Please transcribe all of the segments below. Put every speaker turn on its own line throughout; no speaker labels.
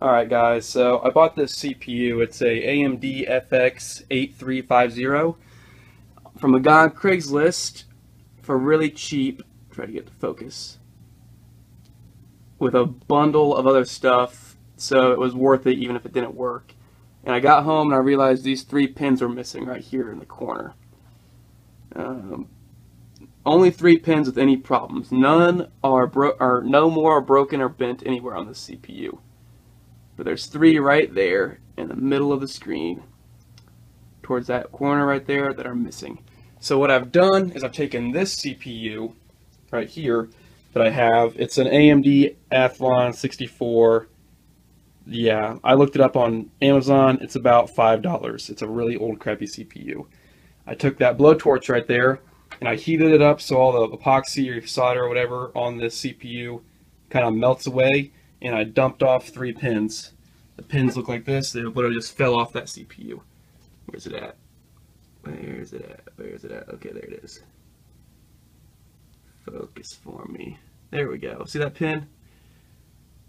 Alright guys, so I bought this CPU. It's a AMD FX 8350 from a guy on Craigslist for really cheap. Try to get the focus. With a bundle of other stuff, so it was worth it even if it didn't work. And I got home and I realized these three pins are missing right here in the corner. Um, only three pins with any problems. None are bro are no more are broken or bent anywhere on the CPU. But there's three right there in the middle of the screen towards that corner right there that are missing. So what I've done is I've taken this CPU right here that I have. It's an AMD Athlon 64. Yeah, I looked it up on Amazon. It's about $5. It's a really old crappy CPU. I took that blowtorch right there and I heated it up so all the epoxy or solder or whatever on this CPU kind of melts away and I dumped off three pins. The pins look like this. They literally just fell off that CPU. Where's it at? Where's it at? Where's it at? Okay, there it is. Focus for me. There we go. See that pin?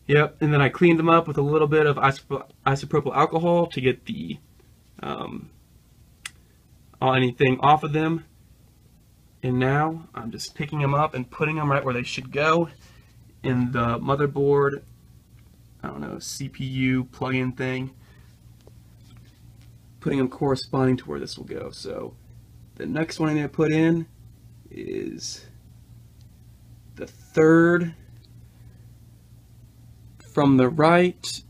Yep, and then I cleaned them up with a little bit of isopropyl alcohol to get the um, anything off of them. And now I'm just picking them up and putting them right where they should go in the motherboard, I don't know, CPU plug-in thing, putting them corresponding to where this will go. So the next one I'm going to put in is the third from the right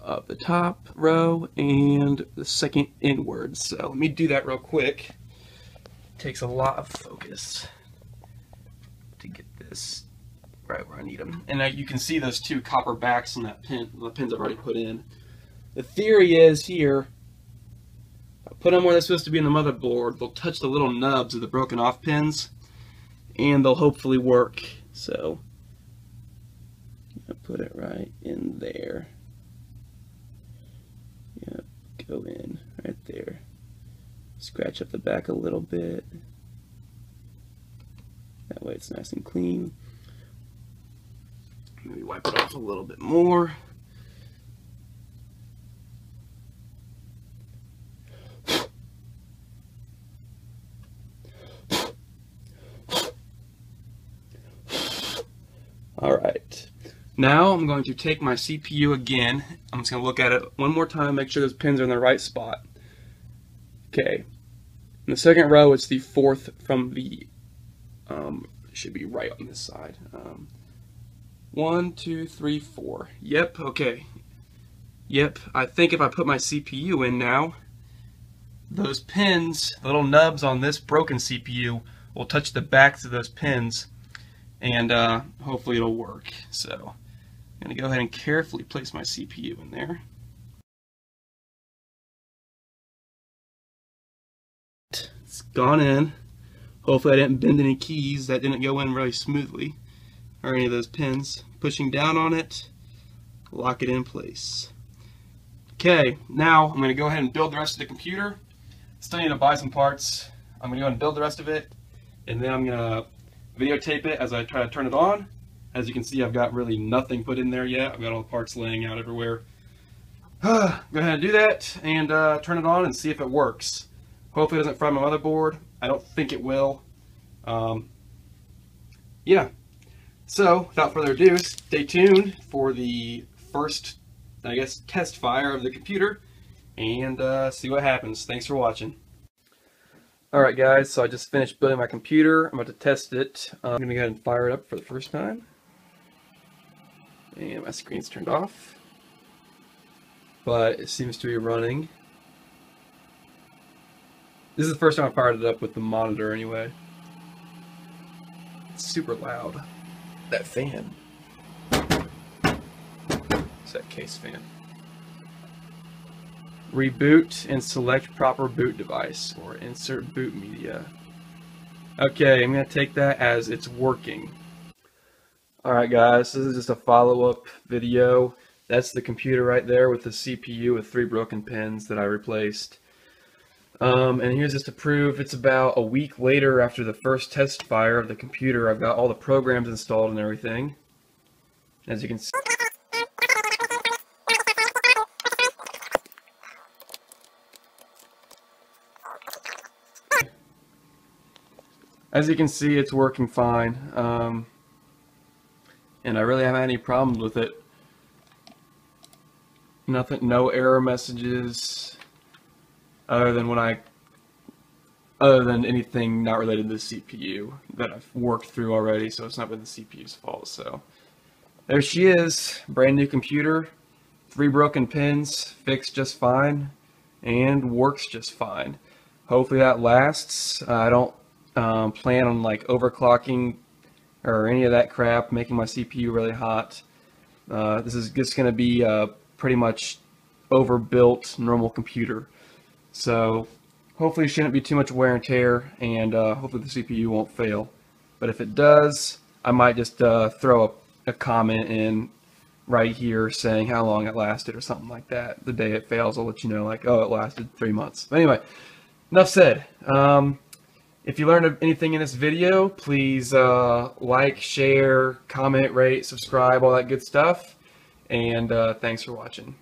of the top row and the second inwards. So let me do that real quick. It takes a lot of focus to get this right where I need them. And uh, you can see those two copper backs on that pin, the pins I've already put in. The theory is here, I put them where they're supposed to be in the motherboard, they'll touch the little nubs of the broken off pins, and they'll hopefully work. So, I put it right in there. Yep, go in right there. Scratch up the back a little bit. That way it's nice and clean. Wipe it off a little bit more. All right. Now I'm going to take my CPU again. I'm just going to look at it one more time, make sure those pins are in the right spot. Okay. In the second row, it's the fourth from the, um, should be right on this side. Um, one, two, three, four. Yep, okay. Yep, I think if I put my CPU in now, those pins, the little nubs on this broken CPU, will touch the backs of those pins, and uh, hopefully it'll work. So. I'm going to go ahead and carefully place my CPU in there. It's gone in. Hopefully I didn't bend any keys. That didn't go in really smoothly. Or any of those pins. Pushing down on it, lock it in place. Okay, now I'm going to go ahead and build the rest of the computer. Still need to buy some parts. I'm going to go ahead and build the rest of it. And then I'm going to videotape it as I try to turn it on. As you can see, I've got really nothing put in there yet. I've got all the parts laying out everywhere. Go ahead and do that and uh, turn it on and see if it works. Hopefully it doesn't fry my motherboard. I don't think it will. Um, yeah. So, without further ado, stay tuned for the first, I guess, test fire of the computer and uh, see what happens. Thanks for watching. Alright guys, so I just finished building my computer. I'm about to test it. I'm going to go ahead and fire it up for the first time. And my screen's turned off. But it seems to be running. This is the first time I fired it up with the monitor anyway. It's super loud. That fan. It's that case fan. Reboot and select proper boot device or insert boot media. Okay, I'm going to take that as it's working. Alright guys, this is just a follow-up video. That's the computer right there with the CPU with three broken pins that I replaced. Um, and here's just to prove it's about a week later after the first test fire of the computer. I've got all the programs installed and everything. As you can see. As you can see, it's working fine. Um, and I really haven't had any problems with it. Nothing, no error messages other than when I, other than anything not related to the CPU that I've worked through already, so it's not been the CPU's fault. So there she is, brand new computer, three broken pins, fixed just fine, and works just fine. Hopefully that lasts. I don't um, plan on like overclocking or any of that crap, making my CPU really hot. Uh, this is just going to be a pretty much overbuilt normal computer. So hopefully it shouldn't be too much wear and tear and uh, hopefully the CPU won't fail. But if it does, I might just uh, throw a, a comment in right here saying how long it lasted or something like that. The day it fails, I'll let you know like, oh, it lasted three months. But anyway, enough said. Um, if you learned anything in this video, please uh, like, share, comment, rate, subscribe, all that good stuff. And uh, thanks for watching.